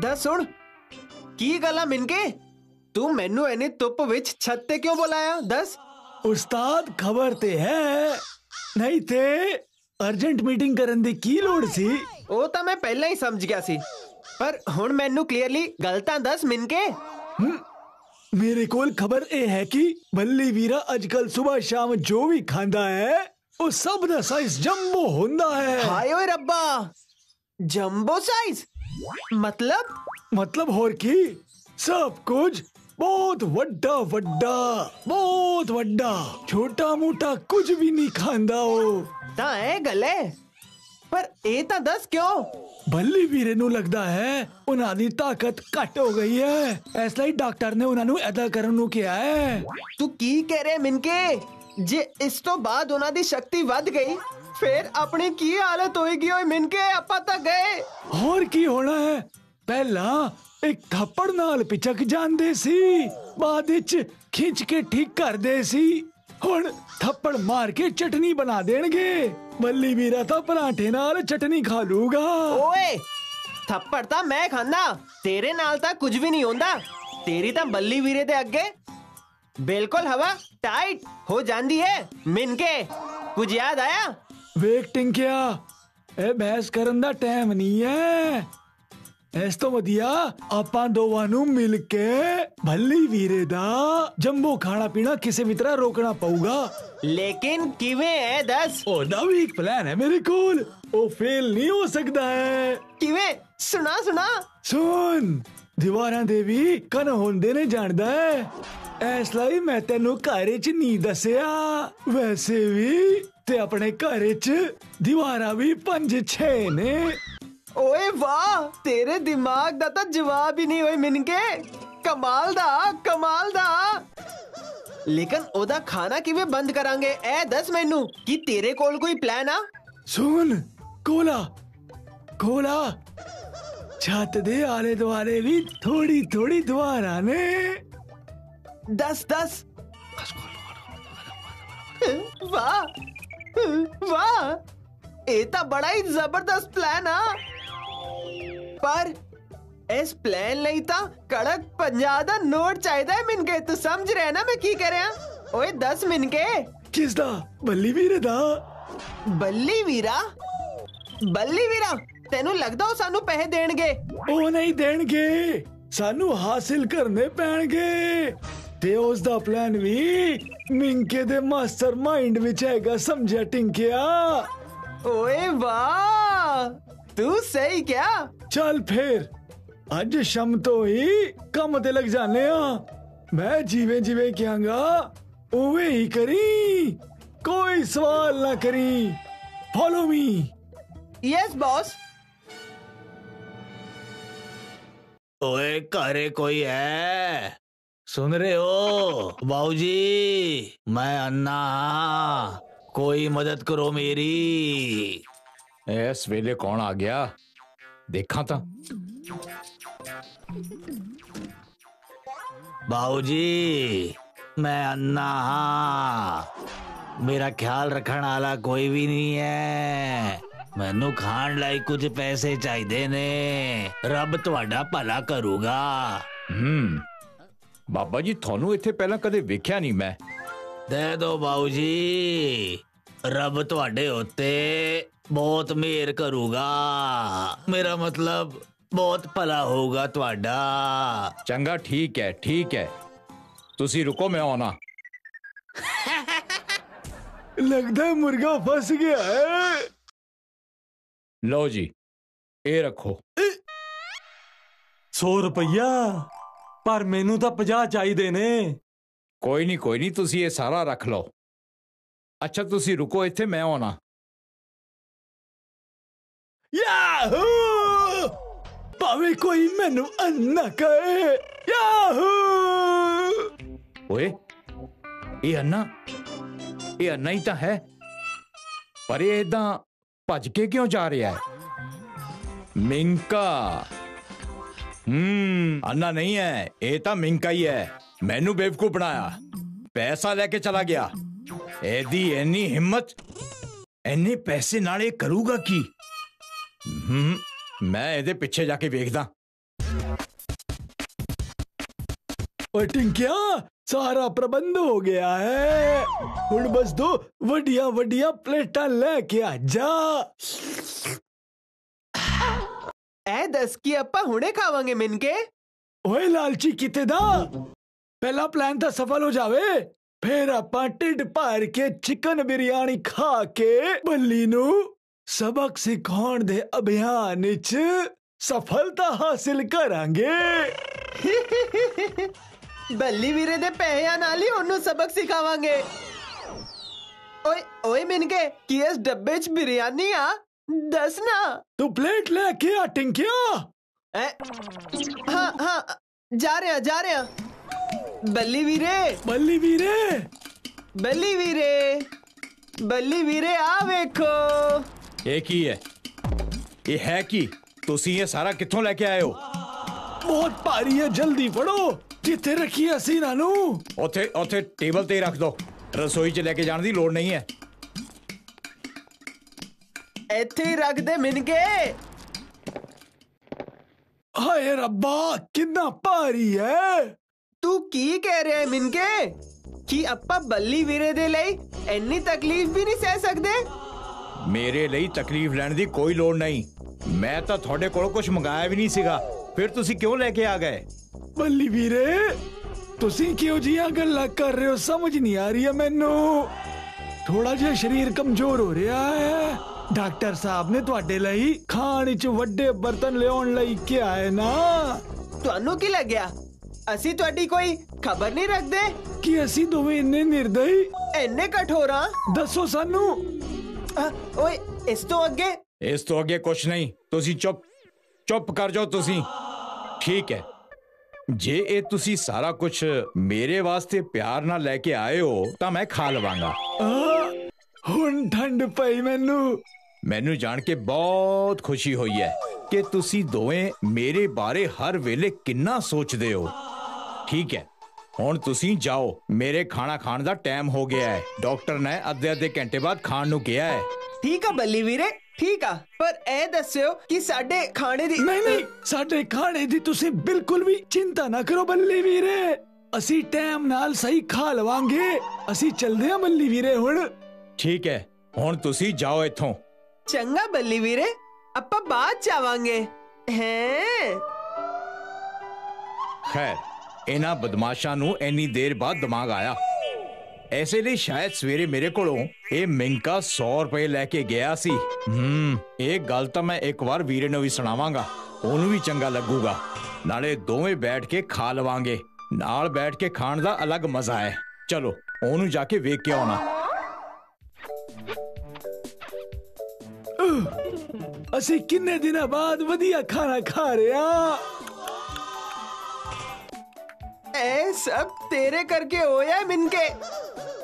ਦੱਸ ਸੁਣ। ਕੀ ਗੱਲ ਮਿੰਕੇ ਤੂੰ ਮੈਨੂੰ ਐਨੀ ਧੁੱਪ ਵਿੱਚ ਛੱਤ ਤੇ ਕਿਉਂ ਬੁਲਾਇਆ? ਦੱਸ। ਉਸਤਾਦ ਖਬਰ ਤੇ ਹੈ। ਨਹੀਂ ਤੇ ਅਰਜੈਂਟ ਮੀਟਿੰਗ ਕਰਨ ਦੀ ਕੀ ਲੋੜ ਸੀ? ਉਹ ਤਾਂ ਮੈਂ ਪਹਿਲਾਂ ਹੀ ਸਮਝ ਗਿਆ ਸੀ। ਪਰ ਹੁਣ ਮੈਨੂੰ ਕਲੀਅਰਲੀ ਗੱਲ ਤਾਂ ਦੱਸ ਮਿੰਕੇ ਮੇਰੇ ਕੋਲ ਖਬਰ ਇਹ ਹੈ ਕਿ ਬੱਲੀ ਵੀਰਾ ਅੱਜਕੱਲ ਸਵੇਰ ਸ਼ਾਮ ਜੋ ਵੀ ਖਾਂਦਾ ਹੈ ਉਹ ਸਭ ਦਾ ਸਾਈਜ਼ ਜੰਬੋ ਹੁੰਦਾ ਹੈ। ਹਾਏ ਓਏ ਰੱਬਾ! ਜੰਬੋ ਸਾਈਜ਼ ਮਤਲਬ ਮਤਲਬ ਹੋਰ ਕੀ ਸਭ ਕੁਝ ਬਹੁਤ ਵੱਡਾ ਵੱਡਾ ਬਹੁਤ ਵੱਡਾ ਛੋਟਾ ਮੋਟਾ ਕੁਝ ਵੀ ਨਹੀਂ ਖਾਂਦਾ ਉਹ ਤਾਂ ਇਹ ਗੱਲ ਹੈ ਪਰ ਇਹ ਤਾਂ ਦੱਸ ਕਿਉਂ ਬੱਲੀ ਵੀਰੇ ਨੂੰ ਲੱਗਦਾ ਹੈ ਉਹਨਾਂ ਦੀ ਤਾਕਤ ਘੱਟ ਹੋ ਗਈ ਹੈ ਇਸ ਲਈ ਡਾਕਟਰ ਨੇ ਉਹਨਾਂ ਨੂੰ ਐਦਾ ਕਰਨ ਨੂੰ ਕਿਹਾ ਹੈ ਤੂੰ ਕੀ ਕਹਿ ਰਿਹਾ ਮਿੰਕੇ ਜੇ ਇਸ ਤੋਂ ਬਾਅਦ ਉਹਨਾਂ ਦੀ ਸ਼ਕਤੀ ਵੱਧ ਗਈ ਫਿਰ ਆਪਣੀ ਕੀ ਹਾਲਤ ਹੋਏਗੀ ਓਏ ਮਿੰਕੇ ਆਪਾਂ ਤਾਂ ਗਏ ਹੋਰ ਕੀ ਹੋਣਾ ਹੈ ਪਹਿਲਾਂ ਇੱਕ ਥੱਪੜ ਨਾਲ ਪਿਚਕ ਜਾਂਦੇ ਸੀ ਬਾਅਦ ਵਿੱਚ ਖਿੱਚ ਕੇ ਠੀਕ ਕਰਦੇ ਸੀ ਹੁਣ ਥੱਪੜ ਮਾਰ ਕੇ ਚਟਨੀ ਬਣਾ ਦੇਣਗੇ ਬੱਲੀ ਵੀਰਾ ਤਾਂ ਪਰਾਂਠੇ ਨਾਲ ਚਟਨੀ ਖਾ ਲੂਗਾ ਓਏ ਥੱਪੜ ਤਾਂ ਮੈਂ ਖਾਂਦਾ ਤੇਰੇ ਨਾਲ ਤਾਂ ਕੁਝ ਵੀ ਨਹੀਂ ਹੁੰਦਾ ਤੇਰੀ ਤਾਂ ਬੱਲੀ ਵੀਰੇ ਦੇ ਅੱਗੇ ਬਿਲਕੁਲ ਹਵਾ ਟਾਈਟ ਹੋ ਜਾਂਦੀ ਹੈ ਮਿੰਕੇ ਕੁਝ ਯਾਦ ਆਇਆ ਵੇਖ ਟਿੰਕਿਆ ਇਹ ਬਹਿਸ ਕਰਨ ਦਾ ਟਾਈਮ ਨਹੀਂ ਹੈ ਇਸ ਤੋਂ ਵਧੀਆ ਆਪਾਂ ਦੋਵਾਂ ਨੂੰ ਮਿਲ ਕੇ ਭੱਲੀ ਵੀਰੇ ਦਾ ਜੰਬੋ ਖਾਣਾ ਪੀਣਾ ਕਿਸੇ ਵੀ ਤਰ੍ਹਾਂ ਰੋਕਣਾ ਪਊਗਾ। ਲੇਕਿਨ ਕਿਵੇਂ ਹੈ ਦੱਸ? ਉਹਦਾ ਵੀ ਇੱਕ ਪਲਾਨ ਹੈ ਮੇਰੇ ਕੋਲ। ਉਹ ਫੇਲ ਨਹੀਂ ਹੋ ਸਕਦਾ ਹੈ ਕਿਵੇਂ? ਸੁਣਾ ਸੁਣਾ। ਸੁਣ। ਦੀਵਾਰਾਂ ਦੇ ਵੀ ਕਨ ਹੁੰਦੇ ਨੇ ਜਾਣਦਾ ਹੈ ਇਸ ਲਈ ਮੈਂ ਤੈਨੂੰ ਘਰ 'ਚ ਨਹੀਂ ਦੱਸਿਆ। ਵੈਸੇ ਵੀ ਤੇ ਆਪਣੇ ਘਰ 'ਚ ਦੀਵਾਰਾਂ ਵੀ ਪੰਜ ਛੇ ਨੇ ਓਏ ਵਾਹ ਤੇਰੇ ਦਿਮਾਗ ਦਾ ਤਾਂ ਜਵਾਬ ਹੀ ਨਹੀਂ ਹੋਏ ਮਿੰਕੇ ਕਮਾਲ ਦਾ ਕਮਾਲ ਦਾ ਲੇਕਿਨ ਉਹਦਾ ਖਾਣਾ ਕਿਵੇਂ ਬੰਦ ਕਰਾਂਗੇ ਇਹ ਦੱਸ ਮੈਨੂੰ ਕੀ ਤੇਰੇ ਕੋਲ ਕੋਈ ਪਲਾਨ ਆ ਸੁਣ ਕੋਲਾ ਕੋਲਾ ਛੱਤ ਦੇ ਆਲੇ ਦੁਆਲੇ ਵੀ ਥੋੜੀ ਥੋੜੀ ਦੁਆਰਾਂ ਨੇ ਦਸ ਦਸ ਵਾਹ ਵਾਹ ਇਹ ਤਾਂ ਬੜਾ ਹੀ ਜ਼ਬਰਦਸਤ ਪਲਾਨ ਆ ਪਰ ਇਸ ਪਲਾਨ ਲਈ ਤਾਂ ਕੜਕ 50 ਦਾ ਨੋਟ ਚਾਹੀਦਾ ਹੈ ਮਿੰਕੇ ਤੂੰ ਸਮਝ ਰਿਹਾ ਨਾ ਮੈਂ ਕੀ ਕਰ ਰਿਹਾ ਓਏ 10 ਮਿੰਕੇ ਕਿਸ ਦਾ ਬੱਲੀ ਵੀਰੇ ਦਾ ਬੱਲੀ ਵੀਰਾ ਬੱਲੀ ਵੀਰਾ ਤੈਨੂੰ ਲੱਗਦਾ ਉਹ ਸਾਨੂੰ ਪੈਸੇ ਦੇਣਗੇ ਉਹ ਨਹੀਂ ਦੇਣਗੇ ਸਾਨੂੰ ਹਾਸਿਲ ਕਰਨੇ ਪੈਣਗੇ ਤੇ ਉਸ ਦਾ ਪਲਾਨ ਵੀ ਮਿੰਕੇ ਦੇ ਮਾਸਟਰ ਮਾਈਂਡ ਵਿੱਚ ਹੈਗਾ ਸਮਝਿਆ ਟਿੰਕਿਆ ਓਏ ਵਾਹ ਤੂੰ ਸਹੀ ਕਿਹਾ ਚੱਲ ਫੇਰ ਅੱਜ ਸ਼ਮ ਤੋਂ ਹੀ ਕੰਮ ਤੇ ਲੱਗ ਜਾਣੇ ਆ ਮੈਂ ਜਿਵੇਂ ਜਿਵੇਂ ਕਹਾਂਗਾ ਉਵੇਂ ਹੀ ਕਰੀ ਕੋਈ ਸਵਾਲ ਨਾ ਕਰੀ ਫੋਲੋ ਮੀ ਯੈਸ ਬੌਸ ओए घरे कोई है सुन रहे हो बाबूजी मैं अन्ना हाँ। कोई मदद करो मेरी ਇਸ ਵੇਲੇ ਕੌਣ ਆ ਗਿਆ ਦੇਖਾਂ ਤਾਂ बाबूजी मैं अन्ना हाँ मेरा ख्याल रखने वाला कोई भी नहीं है ਮੈਨੂੰ ਖਾਣ ਲਈ ਕੁਝ ਪੈਸੇ ਚਾਹੀਦੇ ਨੇ ਰੱਬ ਤੁਹਾਡਾ ਭਲਾ ਕਰੂਗਾ ਹੂੰ ਬਾਬਾ ਜੀ ਤੁਹਾਨੂੰ ਇੱਥੇ ਪਹਿਲਾਂ ਕਦੇ ਵੇਖਿਆ ਨਹੀਂ ਮੈਂ ਦੇ ਦੋ ਬਾਊਜੀ ਰੱਬ ਤੁਹਾਡੇ ਉੱਤੇ ਬਹੁਤ ਮਿਹਰ ਕਰੂਗਾ ਮੇਰਾ ਮਤਲਬ ਬਹੁਤ ਭਲਾ ਹੋਊਗਾ ਤੁਹਾਡਾ ਚੰਗਾ ਠੀਕ ਹੈ ਠੀਕ ਹੈ ਤੁਸੀਂ ਰੁਕੋ ਮੈਂ ਆਉਣਾ ਲੱਗਦਾ ਹੈ ਮੁਰਗਾ ਫਸ ਗਿਆ ਹੈ ਲਓ ਜੀ ਇਹ ਰੱਖੋ 100 ਰੁਪਈਆ ਪਰ ਮੈਨੂੰ ਤਾਂ 50 ਚਾਹੀਦੇ ਨੇ। ਕੋਈ ਨਹੀਂ ਕੋਈ ਨਹੀਂ ਤੁਸੀਂ ਇਹ ਸਾਰਾ ਰੱਖ ਲਓ। ਅੱਛਾ ਤੁਸੀਂ ਰੁਕੋ ਇੱਥੇ ਮੈਂ ਆਉਣਾ। ਯਾਹੂ! ਭਾਵੇਂ ਕੋਈ ਮੈਨੂੰ ਅੰਨਾ ਕਹੇ। ਯਾਹੂ! ਓਏ ਇਹ ਅੰਨਾ? ਇਹ ਅੰਨਾ ਹੀ ਤਾਂ ਹੈ। ਪਰ ਇਹ ਇਦਾਂ ਭੱਜ ਕੇ ਕਿਉਂ ਜਾ ਰਿਹਾ ਹੈ? ਮਿੰਕਾ! ਹੂੰ ਅੰਨਾ ਨਹੀਂ ਹੈ ਇਹ ਤਾਂ ਮਿੰਕਾ ਹੀ ਹੈ ਮੈਨੂੰ ਬੇਵਕੂਫ ਬਣਾਇਆ ਪੈਸਾ ਲੈ ਕੇ ਚਲਾ ਗਿਆ ਇਹਦੀ ਇੰਨੀ ਹਿੰਮਤ ਇੰਨੇ ਪੈਸੇ ਨਾਲ ਇਹ ਕਰੂਗਾ ਕੀ ਹੂੰ ਮੈਂ ਇਹਦੇ ਪਿੱਛੇ ਜਾ ਕੇ ਵੇਖਦਾ ਓਏ ਟਿੰਕਿਆ ਸਾਰਾ ਪ੍ਰਬੰਧ ਹੋ ਗਿਆ ਹੈ ਹੁਣ ਬਸ ਦੋ ਵੱਡੀਆਂ ਵੱਡੀਆਂ ਪਲੇਟਾਂ ਲੈ ਕੇ ਆ ਜਾ ਇਹ ਦੱਸ ਕੀ ਆਪਾਂ ਹੁਣੇ ਖਾਵਾਂਗੇ ਮਿਲ ਕੇ ਓਏ ਲਾਲਚੀ ਕਿਤੇ ਦਾ ਪਹਿਲਾ ਪਲਾਨ ਤਾਂ ਸਫਲ ਹੋ ਜਾਵੇ। ਫਿਰ ਆਪਾਂ ਢਿੱਡ ਭਰ ਕੇ ਚਿਕਨ ਬਿਰਿਆਨੀ ਖਾ ਕੇ ਬੱਲੀ ਨੂੰ ਸਬਕ ਸਿਖਾਉਣ ਦੇ ਅਭਿਆਨ ਵਿੱਚ ਸਫਲਤਾ ਹਾਸਿਲ ਕਰਾਂਗੇ। ਬੱਲੀ ਵੀਰੇ ਦੇ ਪੈਸਿਆਂ ਨਾਲ ਹੀ ਉਹਨੂੰ ਸਬਕ ਸਿਖਾਵਾਂਗੇ। ਓਏ ਓਏ ਮਿੰਕੇ ਕੀ ਇਸ ਡੱਬੇ 'ਚ ਬਿਰਿਆਨੀ ਆ? ਦੱਸ ਨਾ ਤੂੰ ਪਲੇਟ ਲੈ ਕੇ ਆ ਟਿੰਕਿਆ ਐ ਹਾਂ ਹਾਂ ਜਾ ਰਿਹਾ ਜਾ ਰਿਹਾ ਬੱਲੀ ਵੀਰੇ ਬੱਲੀ ਵੀਰੇ ਬੱਲੀ ਵੀਰੇ ਬੱਲੀ ਵੀਰੇ ਆ ਵੇਖੋ ਇਹ ਕੀ ਹੈ ਇਹ ਹੈ ਕੀ ਤੁਸੀਂ ਇਹ ਸਾਰਾ ਕਿੱਥੋਂ ਲੈ ਕੇ ਆਏ ਹੋ ਬਹੁਤ ਭਾਰੀ ਹੈ ਜਲਦੀ ਫੜੋ ਜਿੱਥੇ ਰੱਖੀ ਅਸੀਂ ਇਹਨਾਂ ਨੂੰ ਉੱਥੇ ਉੱਥੇ ਟੇਬਲ ਤੇ ਹੀ ਰੱਖ ਦਿਓ ਰਸੋਈ 'ਚ ਲੈ ਕੇ ਜਾਣ ਦੀ ਲੋੜ ਨਹੀਂ ਹੈ ਇੱਥੇ ਹੀ ਰੱਖ ਦੇ ਮਿੰਕੇ ਹਾਏ ਰੱਬਾ ਕਿੰਨਾ ਭਾਰੀ ਹੈ ਤੂੰ ਕੀ ਕਹਿ ਰਿਹਾ ਹੈ ਮਿੰਕੇ ਕੀ ਆਪਾਂ ਬੱਲੀ ਵੀਰੇ ਦੇ ਲਈ ਇੰਨੀ ਤਕਲੀਫ ਵੀ ਨਹੀਂ ਸਹਿ ਸਕਦੇ ਮੇਰੇ ਲਈ ਤਕਲੀਫ ਲੈਣ ਦੀ ਕੋਈ ਲੋੜ ਨਹੀਂ ਮੈਂ ਤਾਂ ਤੁਹਾਡੇ ਕੋਲੋਂ ਕੁਝ ਮੰਗਾਇਆ ਵੀ ਨਹੀਂ ਸੀਗਾ ਫਿਰ ਤੁਸੀਂ ਕਿਉਂ ਲੈ ਕੇ ਆ ਗਏ ਬੱਲੀ ਵੀਰੇ ਤੁਸੀਂ ਕਿਉਂ ਜੀਆਂ ਗੱਲਾਂ ਕਰ ਰਹੇ ਹੋ ਸਮਝ ਨਹੀਂ ਆ ਰਹੀ ਹੈ ਮੈਨੂੰ ਥੋੜਾ ਜਿਹਾ ਸਰੀਰ ਕਮਜ਼ੋਰ ਹੋ ਰਿਹਾ ਹੈ ਡਾਕਟਰ ਸਾਹਿਬ ਨੇ ਤੁਹਾਡੇ ਲਈ ਖਾਣ ਵਿੱਚ ਵੱਡੇ ਬਰਤਨ ਲਿਆਉਣ ਲਈ ਕਿਹਾ ਹੈ ਨਾ ਤੁਹਾਨੂੰ ਕੀ ਲੱਗਿਆ ਅਸੀਂ ਤੁਹਾਡੀ ਕੋਈ ਖਬਰ ਨਹੀਂ ਰੱਖਦੇ ਕਿ ਅਸੀਂ ਦੋਵੇਂ ਇੰਨੇ ਨਿਰਦਈ ਇੰਨੇ ਕਠੋਰਾਂ ਦੱਸੋ ਸਾਨੂੰ ਅ, ਓਏ ਇਸ ਤੋਂ ਅੱਗੇ ਇਸ ਤੋਂ ਅੱਗੇ ਕੁਝ ਨਹੀਂ ਤੁਸੀਂ ਚੁੱਪ ਚੁੱਪ ਕਰ ਜਾਓ ਤੁਸੀਂ ਠੀਕ ਹੈ ਜੇ ਇਹ ਤੁਸੀਂ ਸਾਰਾ ਕੁਝ ਮੇਰੇ ਵਾਸਤੇ ਪਿਆਰ ਨਾਲ ਲੈ ਕੇ ਆਏ ਹੋ ਤਾਂ ਮੈਂ ਖਾ ਲਵਾਂਗਾ ਆ, ਹੁਣ ਠੰਡ ਪਈ ਮੈਨੂੰ। ਮੈਨੂੰ ਜਾਣ ਕੇ ਬਹੁਤ ਖੁਸ਼ੀ ਹੋਈ ਹੈ ਕਿ ਤੁਸੀਂ ਦੋਵੇਂ ਮੇਰੇ ਬਾਰੇ ਹਰ ਵੇਲੇ ਕਿੰਨਾ ਸੋਚਦੇ ਹੋ। ਠੀਕ ਹੈ ਹੁਣ ਤੁਸੀਂ ਜਾਓ। ਮੇਰੇ ਖਾਣਾ ਖਾਣ ਦਾ ਟਾਈਮ ਹੋ ਗਿਆ ਹੈ। ਡਾਕਟਰ ਨੇ ਅੱਧੇ ਅੱਧੇ ਘੰਟੇ ਬਾਅਦ ਖਾਣ ਨੂੰ ਕਿਹਾ ਹੈ। ਠੀਕ ਆ ਬੱਲੀ ਵੀਰੇ ਠੀਕ ਆ। ਪਰ ਇਹ ਦੱਸਿਓ ਕਿ ਸਾਡੇ ਖਾਣੇ ਦੀ ਨਹੀਂ ਨਹੀਂ ਸਾਡੇ ਖਾਣੇ ਦੀ ਤੁਸੀਂ ਬਿਲਕੁਲ ਵੀ ਚਿੰਤਾ ਨਾ ਕਰੋ ਬੱਲੀ ਵੀਰੇ। ਅਸੀਂ ਟਾਈਮ ਨਾਲ ਸਹੀ ਖਾ ਲਵਾਂਗੇ। ਅਸੀਂ ਚੱਲਦੇ ਹਾਂ ਬੱਲੀ ਵੀਰੇ ਹੁਣ। ਠੀਕ ਹੈ ਹੁਣ ਤੁਸੀਂ ਜਾਓ ਇੱਥੋਂ ਚੰਗਾ ਬੱਲੀ ਵੀਰੇ ਆਪਾਂ ਬਾਅਦ ਚ ਆਵਾਂਗੇ ਹੈ ਖੈਰ ਇਹਨਾਂ ਬਦਮਾਸ਼ਾਂ ਨੂੰ ਇੰਨੀ ਦੇਰ ਬਾਅਦ ਦਿਮਾਗ ਆਇਆ ਐਸੇ ਲਈ ਸ਼ਾਇਦ ਸਵੇਰੇ ਮੇਰੇ ਕੋਲੋਂ ਇਹ ਮਿੰਕਾ 100 ਰੁਪਏ ਲੈ ਕੇ ਗਿਆ ਸੀ ਹੂੰ ਇਹ ਗੱਲ ਤਾਂ ਮੈਂ ਇੱਕ ਵਾਰ ਵੀਰੇ ਨੂੰ ਵੀ ਸੁਣਾਵਾਂਗਾ ਉਹਨੂੰ ਵੀ ਚੰਗਾ ਲੱਗੂਗਾ ਨਾਲੇ ਦੋਵੇਂ ਬੈਠ ਕੇ ਖਾ ਲਵਾਂਗੇ ਨਾਲ ਬੈਠ ਕੇ ਖਾਣ ਦਾ ਅਲੱਗ ਮਜ਼ਾ ਹੈ ਚਲੋ ਉਹਨੂੰ ਜਾ ਕੇ ਵੇਖ ਕੇ ਆਉਣਾ ਅਸੀਂ ਕਿੰਨੇ ਦਿਨਾਂ ਬਾਅਦ ਵਧੀਆ ਖਾਣਾ ਖਾ ਰਹੇ ਹਾਂ ਇਹ ਸਭ ਤੇਰੇ ਕਰਕੇ ਹੋਇਆ ਹੈ, ਮਿੰਕੇ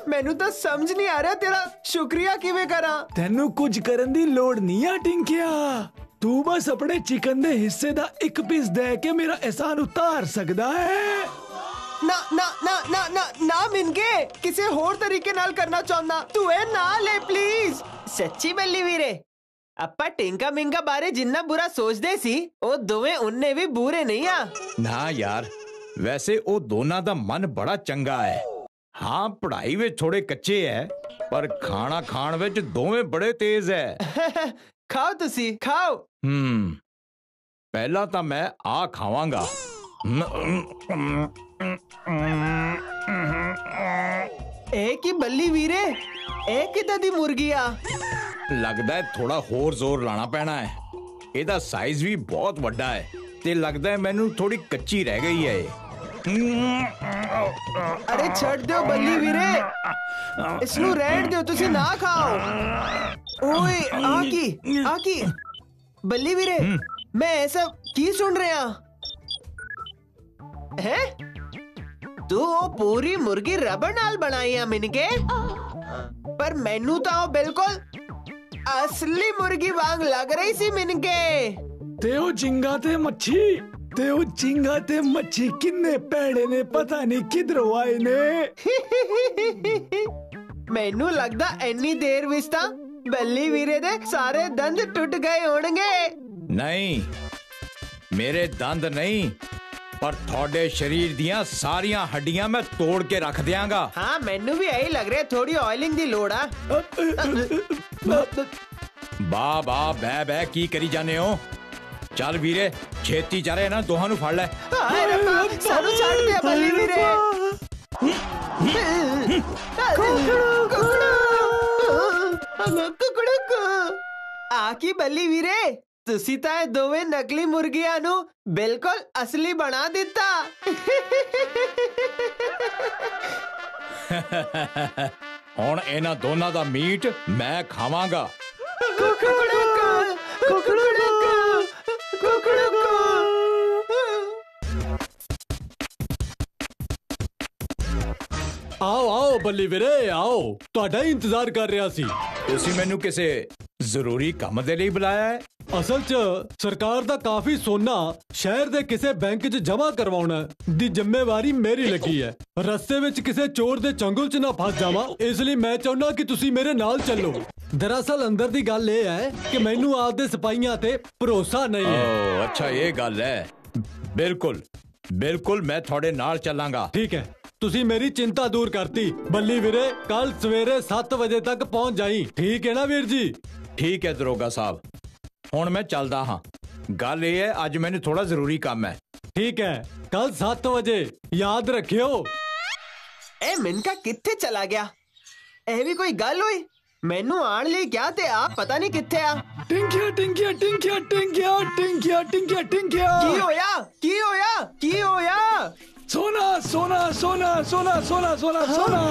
ਮੈਨੂੰ ਤਾਂ ਸਮਝ ਨਹੀਂ ਆ ਰਿਹਾ ਤੇਰਾ ਸ਼ੁਕਰੀਆ ਕਿਵੇਂ ਕਰਾਂ ਤੈਨੂੰ ਕੁਝ ਕਰਨ ਦੀ ਲੋੜ ਨਹੀਂ ਆ ਟਿੰਕਿਆ ਤੂੰ ਬਸ ਆਪਣੇ ਚਿਕਨ ਦੇ ਹਿੱਸੇ ਦਾ ਇੱਕ ਪੀਸ ਦੇ ਕੇ ਮੇਰਾ ਅਹਿਸਾਨ ਉਤਾਰ ਸਕਦਾ ਹੈ ਨਾ ਨਾ ਨਾ ਨਾ ਨਾ ਨਾ ਮਿੰਕੇ ਕਿਸੇ ਹੋਰ ਤਰੀਕੇ ਨਾਲ ਕਰਨਾ ਚਾਹੁੰਦਾ ਤੂੰ ਇਹ ਨਾ ਲੈ ਪਲੀਜ਼ ਸੱਚੀ ਬੱਲੀ ਵੀਰੇ ਆਪਾਂ ਟਿੰਕਾ ਮਿੰਗਾ ਬਾਰੇ ਜਿੰਨਾ ਬੁਰਾ ਸੋਚਦੇ ਸੀ ਉਹ ਦੋਵੇਂ ਉਹਨੇ ਵੀ ਬੁਰੇ ਨਹੀਂ ਆ ਨਾ ਯਾਰ ਵੈਸੇ ਉਹ ਦੋਨਾਂ ਦਾ ਮਨ ਬੜਾ ਚੰਗਾ ਹੈ ਹਾਂ ਪੜ੍ਹਾਈ ਵਿੱਚ ਥੋੜੇ ਕੱਚੇ ਹੈ ਪਰ ਖਾਣਾ ਖਾਣ ਵਿੱਚ ਦੋਵੇਂ ਬੜੇ ਤੇਜ਼ ਹੈ ਖਾਓ ਤੁਸੀਂ ਖਾਓ ਹੂੰ ਪਹਿਲਾਂ ਤਾਂ ਮੈਂ ਆ ਖਾਵਾਂਗਾ ਇਹ ਕੀ ਬੱਲੀ ਵੀਰੇ ਇਹ ਕਿਦਾਂ ਦੀ ਮੁਰਗੀ ਆ ਲੱਗਦਾ ਹੈ ਥੋੜਾ ਹੋਰ ਜ਼ੋਰ ਲਾਣਾ ਪੈਣਾ ਹੈ ਇਹਦਾ ਸਾਈਜ਼ ਵੀ ਬਹੁਤ ਵੱਡਾ ਹੈ ਤੇ ਲੱਗਦਾ ਹੈ ਮੈਨੂੰ ਥੋੜੀ ਕੱਚੀ ਰਹਿ ਗਈ ਹੈ ਇਹ ਅਰੇ ਛੱਡ ਦਿਓ ਬੱਲੀ ਵੀਰੇ ਇਸ ਨੂੰ ਰਹਿਣ ਦਿਓ ਤੁਸੀਂ ਨਾ ਖਾਓ ਓਏ ਆ ਕੀ ਆ ਕੀ ਬੱਲੀ ਵੀਰੇ ਮੈਂ ਇਹ ਸਭ ਕੀ ਸੁਣ ਰਿਹਾ ਹੈ ਤੂੰ ਉਹ ਪੂਰੀ ਮੁਰਗੀ ਰਬੜ ਨਾਲ ਬਣਾਈ ਆ ਮਿਨਕੇ ਪਰ ਮੈਨੂੰ ਤਾਂ ਉਹ ਬਿਲਕੁਲ ਅਸਲੀ ਮੁਰਗੀ ਵਾਂਗ ਲੱਗ ਰਹੀ ਸੀ ਮਿਨਕੇ ਤੇ ਉਹ ਜਿੰਗਾ ਤੇ ਮੱਛੀ ਤੇ ਉਹ ਜਿੰਗਾ ਤੇ ਮੱਛੀ ਕਿੰਨੇ ਪੈੜੇ ਨੇ ਪਤਾ ਨਹੀਂ ਕਿਧਰੋਂ ਆਏ ਨੇ। ਮੈਨੂੰ ਲੱਗਦਾ ਇੰਨੀ ਦੇਰ ਵਿੱਚ ਤਾਂ ਬੱਲੀ ਵੀਰੇ ਦੇ ਸਾਰੇ ਦੰਦ ਟੁੱਟ ਗਏ ਹੋਣਗੇ। ਨਹੀਂ ਮੇਰੇ ਦੰਦ ਨਹੀਂ। ਪਰ ਤੁਹਾਡੇ ਸਰੀਰ ਦੀਆਂ ਸਾਰੀਆਂ ਹੱਡੀਆਂ ਮੈਂ ਤੋੜ ਕੇ ਰੱਖ ਦਿਆਂਗਾ ਹਾਂ ਮੈਨੂੰ ਵੀ ਇਹੀ ਲੱਗ ਰਿਹਾ ਥੋੜੀ ਆਇਲਿੰਗ ਦੀ ਲੋੜ ਆ ਬਾ ਬਾ ਬੈ ਬੈ ਕੀ ਕਰੀ ਜਾਂਦੇ ਹੋ ਚੱਲ ਵੀਰੇ ਛੇਤੀ ਜਾ ਰਹੇ ਨਾ ਦੋਹਾਂ ਨੂੰ ਫੜ ਲੈ ਹਾਏ ਰੱਬਾ ਸਾਨੂੰ ਛੱਡ ਦੇ ਬੱਲੀ ਵੀਰੇ ਕੁਕੜੂ ਕੁਕੜੂ ਆ ਕੀ ਬੱਲੀ ਵੀਰੇ ਤੁਸੀਂ ਤਾਂ ਇਹ ਦੋਵੇਂ ਨਕਲੀ ਮੁਰਗੀਆਂ ਨੂੰ ਬਿਲਕੁਲ ਅਸਲੀ ਬਣਾ ਦਿੱਤਾ। ਹੁਣ ਇਹਨਾਂ ਦੋਨਾਂ ਦਾ ਮੀਟ ਮੈਂ ਖਾਵਾਂਗਾ। ਆਓ ਆਓ ਬੱਲੀ ਵੀਰੇ ਆਓ। ਤੁਹਾਡਾ ਹੀ ਇੰਤਜ਼ਾਰ ਕਰ ਰਿਹਾ ਸੀ। ਤੁਸੀਂ ਮੈਨੂੰ ਕਿਸੇ ਜ਼ਰੂਰੀ ਕੰਮ ਦੇ ਲਈ ਬੁਲਾਇਆ ਹੈ। ਅਸਲ 'ਚ ਸਰਕਾਰ ਦਾ ਕਾਫੀ ਸੋਨਾ ਸ਼ਹਿਰ ਦੇ ਕਿਸੇ ਬੈਂਕ 'ਚ ਜਮ੍ਹਾਂ ਕਰਵਾਉਣਾ ਦੀ ਜ਼ਿੰਮੇਵਾਰੀ ਮੇਰੀ ਲੱਗੀ ਹੈ। ਰਸਤੇ ਵਿੱਚ ਕਿਸੇ ਚੋਰ ਦੇ ਚੰਗੁਲ 'ਚ ਨਾ ਫਸ ਜਾਵਾਂ ਇਸ ਲਈ ਮੈਂ ਚਾਹੁੰਦਾ ਕਿ ਤੁਸੀਂ ਮੇਰੇ ਨਾਲ ਚੱਲੋ। ਦਰਅਸਲ ਅੰਦਰ ਦੀ ਗੱਲ ਇਹ ਹੈ ਕਿ ਮੈਨੂੰ ਆਪਦੇ ਸਿਪਾਹੀਆਂ ਤੇ ਭਰੋਸਾ ਨਹੀਂ ਹੈ। ਓ ਅੱਛਾ ਇਹ ਗੱਲ ਹੈ। ਬਿਲਕੁਲ ਬਿਲਕੁਲ ਮੈਂ ਤੁਹਾਡੇ ਨਾਲ ਚੱਲਾਂਗਾ। ਠੀਕ ਹੈ ਤੁਸੀਂ ਮੇਰੀ ਚਿੰਤਾ ਦੂਰ ਕਰਤੀ। ਬੱਲੀ ਵੀਰੇ ਕੱਲ ਸਵੇਰੇ 7 ਵਜੇ ਤੱਕ ਪਹੁੰਚ ਜਾਈ। ਠੀਕ ਹੈ ਨਾ ਵੀਰ ਜੀ? ਠੀਕ ਹੈ ਦਰੋਗਾ ਸਾਹਿਬ। ਹੁਣ ਮੈਂ ਚੱਲਦਾ ਹਾਂ। ਗੱਲ ਇਹ ਹੈ ਅੱਜ ਮੈਨੂੰ ਥੋੜਾ ਜ਼ਰੂਰੀ ਕੰਮ ਹੈ। ਠੀਕ ਹੈ ਕੱਲ 7 ਵਜੇ ਯਾਦ ਰੱਖਿਓ। ਇਹ ਮਿੰਕਾ ਕਿੱਥੇ ਚਲਾ ਗਿਆ? ਇਹ ਵੀ ਕੋਈ ਗੱਲ ਹੋਈ? ਮੈਨੂੰ ਆਣ ਲਈ ਕਿਹਾ ਤੇ ਆ ਪਤਾ ਨਹੀਂ ਕਿੱਥੇ ਆ। ਟਿੰਕਿਆ ਟਿੰਕਿਆ ਟਿੰਕਿਆ ਟਿੰਕਿਆ ਟਿੰਕਿਆ ਟਿੰਕਿਆ ਟਿੰਕਿਆ ਕੀ ਹੋਇਆ? ਕੀ ਹੋਇਆ? ਕੀ ਹੋਇਆ? सोना सोना सोना सोना सोना सोना हाँ। सोना।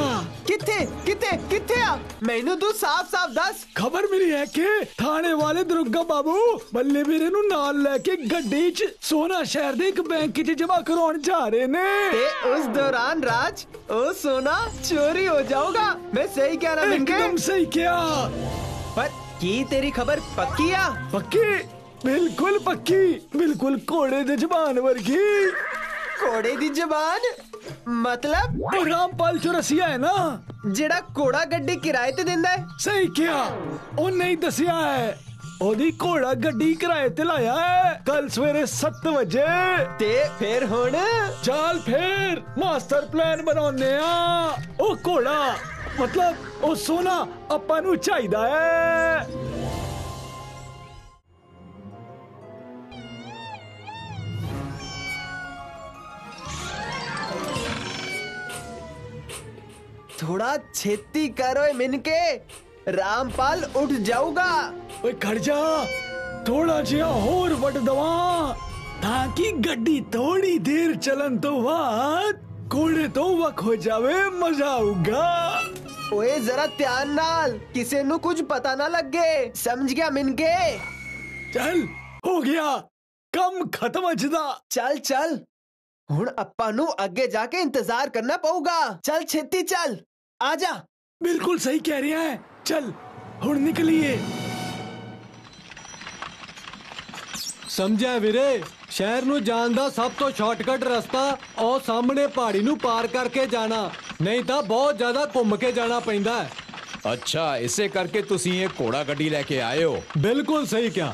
किथे किथे किथे आप? मैंने तो साफ़ साफ़ दस। खबर मिली है कि थाने वाले दुर्गा बाबू बल्ले मेरे नु नाल लेके गड्डी च सोना शहर दे एक बैंक च जमा करवाउन जा रहे ने। ते उस दौरान राज ओ सोना चोरी हो जाऊँगा। मैं सही कह रहा हूँ एकदम सही किया। पर की तेरी खबर पक्की आ? पक्की? बिल्कुल पक्की। बिल्कुल कोड़े दे जबान वर्गी। ਕੋੜੇ ਦੀ ਜ਼ਬਾਨ ਮਤਲਬ ਉਹ ਰਾਮਪਾਲ ਚੁਰਸੀਆ ਹੈ ਨਾ ਜਿਹੜਾ ਕੋੜਾ ਗੱਡੀ ਕਿਰਾਏ ਤੇ ਦਿੰਦਾ ਹੈ ਸਹੀ ਕਿਹਾ ਉਹ ਨਹੀਂ ਦੱਸਿਆ ਹੈ ਉਹਦੀ ਘੋੜਾ ਗੱਡੀ ਕਿਰਾਏ ਤੇ ਲਾਇਆ ਹੈ ਕੱਲ ਸਵੇਰੇ 7 ਵਜੇ ਤੇ ਫਿਰ ਹੁਣ ਚੱਲ ਫੇਰ ਮਾਸਟਰ ਪਲਾਨ ਬਣਾਉਨੇ ਆ ਉਹ ਘੋੜਾ ਮਤਲਬ ਉਹ ਸੋਨਾ ਆਪਾਂ ਨੂੰ ਚਾਹੀਦਾ ਹੈ थोड़ा छेती करो मिनके। रामपाल उठ जाऊगा। ओए खड़ जा। थोड़ा जिया और वट दवा ताकि गड्डी थोड़ी देर चलन तो बात कोड़े तो वक हो जावे मज़ा आऊगा। ओए जरा ध्यान नाल किसे नु कुछ पता ना लग। गए समझ गया मिनके? चल हो गया। कम खत्म अजदा। चल चल। ਹੁਣ ਆਪਾਂ ਨੂੰ ਅੱਗੇ ਜਾ ਕੇ ਇੰਤਜ਼ਾਰ ਕਰਨਾ ਪਊਗਾ ਚੱਲ ਛੇਤੀ ਚੱਲ ਆ ਜਾ ਬਿਲਕੁਲ ਸਹੀ ਕਹਿ ਰਿਹਾ ਹੈ ਚੱਲ ਹੁਣ ਨਿਕਲੀਏ ਸਮਝਿਆ ਵੀਰੇ ਸ਼ਹਿਰ ਨੂੰ ਜਾਣ ਦਾ ਸਭ ਤੋਂ ਸ਼ਾਰਟਕਟ ਰਸਤਾ ਉਹ ਸਾਹਮਣੇ ਪਹਾੜੀ ਨੂੰ ਪਾਰ ਕਰਕੇ ਜਾਣਾ ਨਹੀਂ ਤਾਂ ਬਹੁਤ ਜ਼ਿਆਦਾ ਘੁੰਮ ਕੇ ਜਾਣਾ ਪੈਂਦਾ ਹੈ ਅੱਛਾ ਇਸੇ ਕਰਕੇ ਤੁਸੀਂ ਇਹ ਘੋੜਾ ਗੱਡੀ ਲੈ ਕੇ ਆਏ ਹੋ ਬਿਲਕੁਲ ਸਹੀ ਕਿਹਾ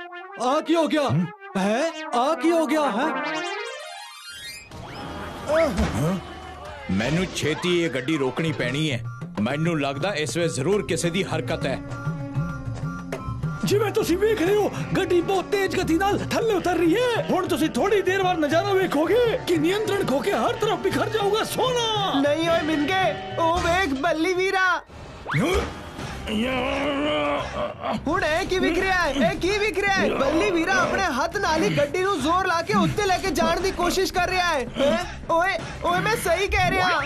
ਆ ਕੀ ਹੋ ਗਿਆ ਹੈ ਆ ਕੀ ਹੋ ਗਿਆ ਹੈ ਮੈਨੂੰ ਛੇਤੀ ਇਹ ਗੱਡੀ ਰੋਕਣੀ ਪੈਣੀ ਹੈ ਮੈਨੂੰ ਲੱਗਦਾ ਇਸ ਵਿੱਚ ਜ਼ਰੂਰ ਕਿਸੇ ਦੀ ਹਰਕਤ ਹੈ ਜਿਵੇਂ ਤੁਸੀਂ ਵੇਖ ਰਹੇ ਹੋ ਗੱਡੀ ਬਹੁਤ ਤੇਜ਼ ਗਤੀ ਨਾਲ ਥੱਲੇ ਉਤਰ ਰਹੀ ਹੈ ਹੁਣ ਤੁਸੀਂ ਥੋੜੀ ਦੇਰ ਬਾਅਦ ਨਜ਼ਾਰਾ ਵੇਖੋਗੇ ਕਿ ਨਿਯੰਤਰਣ ਖੋ ਕੇ ਹਰ ਤਰਫ ਬਿਖਰ ਜਾਊਗਾ ਸੋਨਾ ਨਹੀਂ ਓਏ ਮਿਨਕੇ ਉਹ ਵੇਖ ਬੱਲੀ ਵੀਰਾ ਹੁਣ ਇਹ ਕੀ ਵਿਖ ਰਿਹਾ ਹੈ ਇਹ ਕੀ ਵਿਖ ਰਿਹਾ ਹੈ ਬੱਲੀ ਵੀਰਾ ਆਪਣੇ ਹੱਥ ਨਾਲ ਹੀ ਗੱਡੀ ਨੂੰ ਜ਼ੋਰ ਲਾ ਕੇ ਉੱਤੇ ਲੈ ਕੇ ਜਾਣ ਦੀ ਕੋਸ਼ਿਸ਼ ਕਰ ਰਿਹਾ ਹੈ ਹੈਂ? ਓਏ ਓਏ ਮੈਂ ਸਹੀ ਕਹਿ ਰਿਹਾ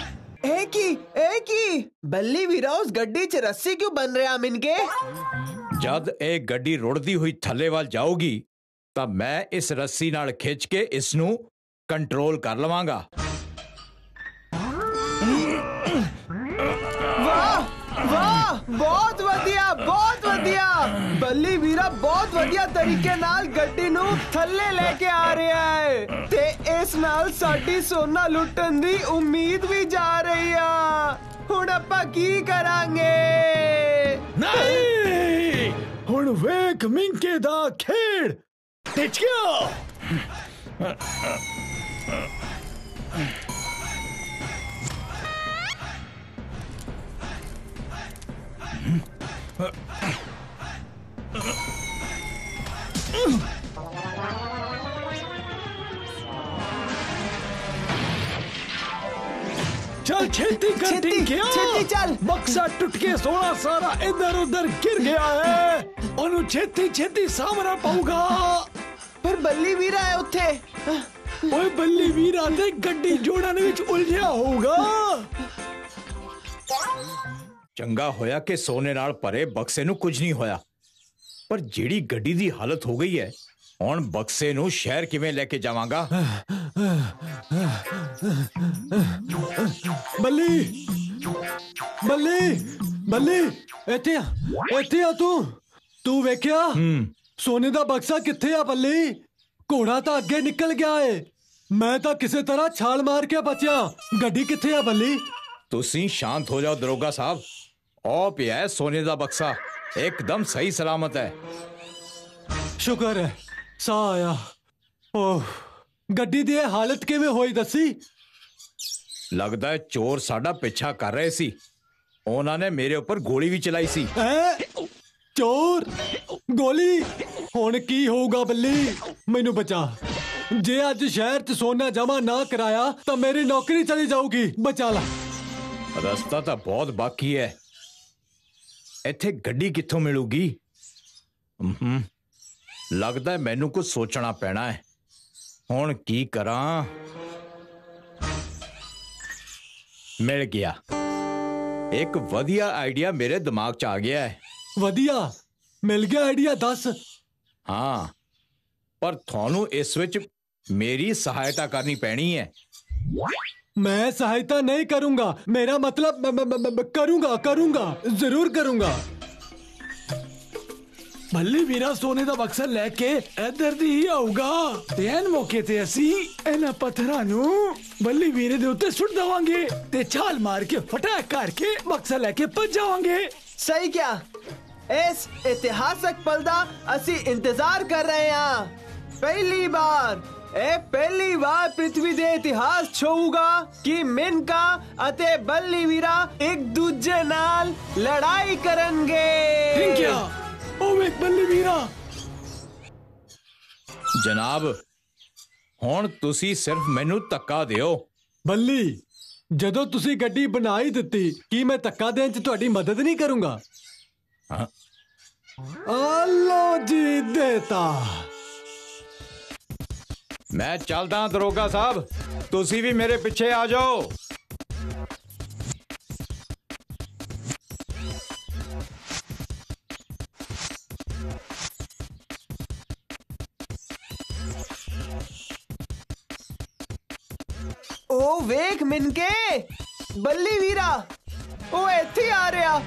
ਇਹ ਕੀ ਇਹ ਕੀ ਬੱਲੀ ਵੀਰਾ ਉਸ ਗੱਡੀ 'ਚ ਰੱਸੀ ਕਿਉਂ ਬਨ ਰਿਹਾ ਮਿਨਕੇ ਜਦ ਇਹ ਗੱਡੀ ਰੁੜਦੀ ਹੋਈ ਥੱਲੇ ਵੱਲ ਜਾਊਗੀ ਤਾਂ ਮੈਂ ਇਸ ਰੱਸੀ ਨਾਲ ਖਿੱਚ ਕੇ ਇਸ ਨੂੰ ਕੰਟਰੋਲ ਕਰ ਲਵਾਂਗਾ ਵਾਹ ਵਾਹ ਬਹੁਤ ਵਧੀਆ, ਬਹੁਤ ਵਧੀਆ। ਬੱਲੀ ਵੀਰਾ, ਬਹੁਤ ਵਧੀਆ ਤਰੀਕੇ ਨਾਲ ਗੱਡੀ ਨੂੰ ਥੱਲੇ ਲੈ ਕੇ ਆ ਰਿਹਾ ਹੈ। ਤੇ ਇਸ ਨਾਲ ਸਾਡੀ ਸੋਨਾ ਲੁੱਟਣ ਦੀ ਉਮੀਦ ਵੀ ਜਾ ਰਹੀ ਆ। ਹੁਣ ਆਪਾਂ ਕੀ ਕਰਾਂਗੇ? ਨਹੀਂ! ਹੁਣ ਵੇਖ ਮਿੰਕੇ ਦਾ ਖੇਡ। ਟਿਚ ਗਿਆ! चल छेती कर छेती, टिंकिया छेती चल। बक्सा टूट के सोना सारा इधर उधर गिर गया है ओनू छेती छेती सामना पाऊगा ਪਰ ਬੱਲੀ ਵੀਰਾ ਹੈ ਉੱਥੇ ਓਏ ਬੱਲੀ ਵੀਰਾ ਤੇ ਗੱਡੀ ਜੋੜਨ ਵਿੱਚ ਉਲਝਿਆ ਹੋਊਗਾ ਚੰਗਾ ਹੋਇਆ ਕਿ ਸੋਨੇ ਨਾਲ ਭਰੇ ਬਕਸੇ ਨੂੰ ਕੁਝ ਨਹੀਂ ਹੋਇਆ ਪਰ ਜਿਹੜੀ ਗੱਡੀ ਦੀ ਹਾਲਤ ਹੋ ਗਈ ਹੈ ਹੁਣ ਬਕਸੇ ਨੂੰ ਸ਼ਹਿਰ ਕਿਵੇਂ ਲੈ ਕੇ ਜਾਵਾਂਗਾ ਬੱਲੀ ਬੱਲੀ ਬੱਲੀ ਇੱਥੇ ਆ ਇੱਥੇ ਆ ਤੂੰ ਤੂੰ ਵੇਖਿਆ ਸੋਨੇ ਦਾ ਬਕਸਾ ਕਿੱਥੇ ਆ ਬੱਲੀ ਘੋੜਾ ਤਾਂ ਅੱਗੇ ਨਿਕਲ ਗਿਆ ਏ ਮੈਂ ਤਾਂ ਕਿਸੇ ਤਰ੍ਹਾਂ ਛਾਲ ਮਾਰ ਕੇ ਬਚਿਆ ਗੱਡੀ ਕਿੱਥੇ ਆ ਬੱਲੀ ਤੁਸੀਂ ਸ਼ਾਂਤ ਹੋ ਜਾਓ ਦਰੋਗਾ ਸਾਹਿਬ ਉਹ ਪਿਆ ਹੈ ਸੋਨੇ ਦਾ ਬਕਸਾ ਇੱਕਦਮ ਸਹੀ ਸਲਾਮਤ ਹੈ ਸ਼ੁਕਰ ਹੈ ਸਾਹ ਆਇਆ ਓਹ ਗੱਡੀ ਦੀ ਇਹ ਹਾਲਤ ਕਿਵੇਂ ਹੋਈ ਦੱਸੀ ਲੱਗਦਾ ਹੈ ਚੋਰ ਸਾਡਾ ਪਿੱਛਾ ਕਰ ਰਹੇ ਸੀ ਉਹਨਾਂ ਨੇ ਮੇਰੇ ਉੱਪਰ ਗੋਲੀ ਵੀ ਚਲਾਈ ਸੀ ਐ ਚੋਰ ਗੋਲੀ ਹੁਣ ਕੀ ਹੋਊਗਾ ਬੱਲੀ ਮੈਨੂੰ ਬਚਾ ਜੇ ਅੱਜ ਸ਼ਹਿਰ 'ਚ ਸੋਨਾ ਜਮਾ ਨਾ ਕਰਾਇਆ ਤਾਂ ਮੇਰੀ ਨੌਕਰੀ ਚਲੀ ਜਾਊਗੀ ਬਚਾ ਲਾ ਰਸਤਾ ਤਾਂ ਬਹੁਤ ਬਾਕੀ ਹੈ ਇੱਥੇ ਗੱਡੀ ਕਿੱਥੋਂ ਮਿਲੂਗੀ? ਹਮ ਲੱਗਦਾ ਮੈਨੂੰ ਕੁਝ ਸੋਚਣਾ ਪੈਣਾ ਹੈ। ਹੁਣ ਕੀ ਕਰਾਂ? ਮਿਲ ਗਿਆ। ਇੱਕ ਵਧੀਆ ਆਈਡੀਆ ਮੇਰੇ ਦਿਮਾਗ 'ਚ ਆ ਗਿਆ ਹੈ। ਵਧੀਆ। ਮਿਲ ਗਿਆ ਆਈਡੀਆ ਦੱਸ। ਹਾਂ। ਪਰ ਤੁਹਾਨੂੰ ਇਸ ਵਿੱਚ ਮੇਰੀ ਸਹਾਇਤਾ ਕਰਨੀ ਪੈਣੀ ਹੈ। ਮੈਂ ਸਹਾਇਤਾ ਨਹੀਂ ਕਰੂੰਗਾ ਮੇਰਾ ਮਤਲਬ ਮੈਂ- ਮੈਂ- ਮੈਂ- ਮੈਂ ਕਰੂੰਗਾ ਕਰੂੰਗਾ ਜ਼ਰੂਰ ਕਰੂੰਗਾ ਬੱਲੀ ਵੀਰਾ ਸੋਨੇ ਦਾ ਬਕਸਾ ਲੈ ਕੇ ਇੱਧਰ ਦੀ ਹੀ ਆਊਗਾ ਤੇ ਐਨ ਮੌਕੇ ਤੇ ਅਸੀਂ ਇਹਨਾਂ ਪੱਥਰਾਂ ਨੂੰ ਬੱਲੀ ਵੀਰੇ ਦੇ ਉੱਤੇ ਸੁੱਟ ਦਵਾਂਗੇ ਤੇ ਛਾਲ ਮਾਰ ਕੇ ਫਟਾਕ ਕਰਕੇ ਬਕਸਾ ਲੈ ਕੇ ਭੱਜ ਜਾਵਾਂਗੇ ਸਹੀ ਕਿਹਾ ਇਸ ਇਤਿਹਾਸਕ ਪਲ ਦਾ ਅਸੀਂ ਇੰਤਜ਼ਾਰ ਕਰ ਰਹੇ ਹਾਂ ਪਹਿਲੀ ਵਾਰ ਇਹ ਪਹਿਲੀ ਵਾਰ ਪ੍ਰithvi ਦੇ ਇਤਿਹਾਸ 'ਚ ਹੋਊਗਾ ਕਿ ਮਿਨਕਾ ਅਤੇ ਬੱਲੀ ਵੀਰਾ ਇੱਕ ਦੂਜੇ ਨਾਲ ਲੜਾਈ ਕਰਨਗੇ। ਉਹ ਵੇਖ ਬੱਲੀ ਵੀਰਾ। ਜਨਾਬ ਹੁਣ ਤੁਸੀਂ ਸਿਰਫ ਮੈਨੂੰ ਧੱਕਾ ਦਿਓ। ਬੱਲੀ ਜਦੋਂ ਤੁਸੀਂ ਗੱਡੀ ਬਣਾ ਹੀ ਦਿੱਤੀ ਕੀ ਮੈਂ ਧੱਕਾ ਦੇਣ 'ਚ ਤੁਹਾਡੀ ਮਦਦ ਨਹੀਂ ਕਰੂੰਗਾ? ਹਾਂ। ਆਲੋ ਜੀ ਦੇਤਾ। ਮੈਂ ਚੱਲਦਾ ਦਰੋਗਾ ਸਾਹਿਬ ਤੁਸੀਂ ਵੀ ਮੇਰੇ ਪਿੱਛੇ ਆ ਜਾਓ ਉਹ ਵੇਖ ਮਿਨਕੇ ਬੱਲੀ ਵੀਰਾ ਉਹ ਇੱਥੇ ਆ ਰਿਹਾ